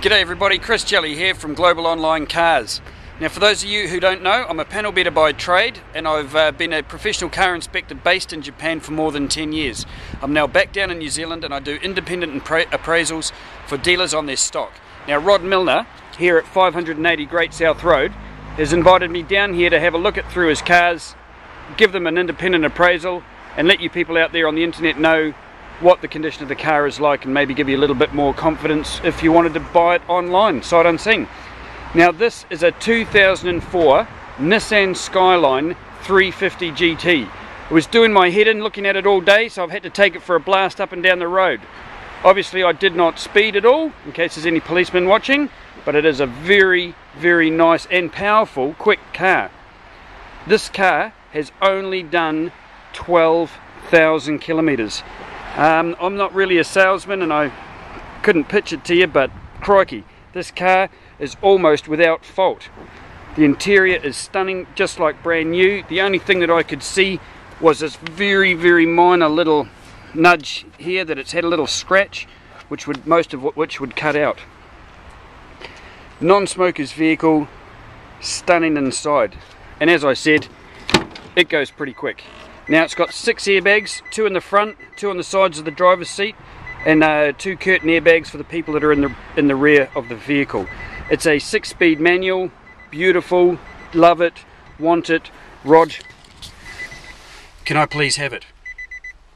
G'day everybody, Chris Jellie here from Global Online Cars. Now for those of you who don't know, I'm a panel beater by trade and I've uh, been a professional car inspector based in Japan for more than 10 years. I'm now back down in New Zealand and I do independent appraisals for dealers on their stock. Now Rod Milner, here at 580 Great South Road, has invited me down here to have a look at through his cars, give them an independent appraisal and let you people out there on the internet know what the condition of the car is like and maybe give you a little bit more confidence if you wanted to buy it online, sight unseen. Now this is a 2004 Nissan Skyline 350 GT. I was doing my head in looking at it all day so I've had to take it for a blast up and down the road. Obviously I did not speed at all in case there's any policemen watching but it is a very very nice and powerful quick car. This car has only done 12,000 kilometres um, I'm not really a salesman and I couldn't pitch it to you, but crikey, this car is almost without fault. The interior is stunning, just like brand new. The only thing that I could see was this very, very minor little nudge here that it's had a little scratch, which would most of which would cut out. Non-smoker's vehicle, stunning inside. And as I said, it goes pretty quick. Now it's got six airbags, two in the front, two on the sides of the driver's seat, and uh, two curtain airbags for the people that are in the in the rear of the vehicle. It's a six-speed manual, beautiful, love it, want it. Rod, can I please have it?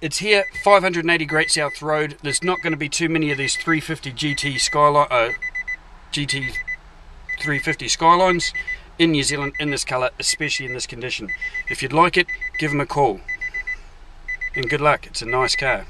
It's here, 580 Great South Road. There's not going to be too many of these 350 GT Skyline, uh, GT 350 Skylines in New Zealand in this colour, especially in this condition. If you'd like it, give them a call. And good luck, it's a nice car.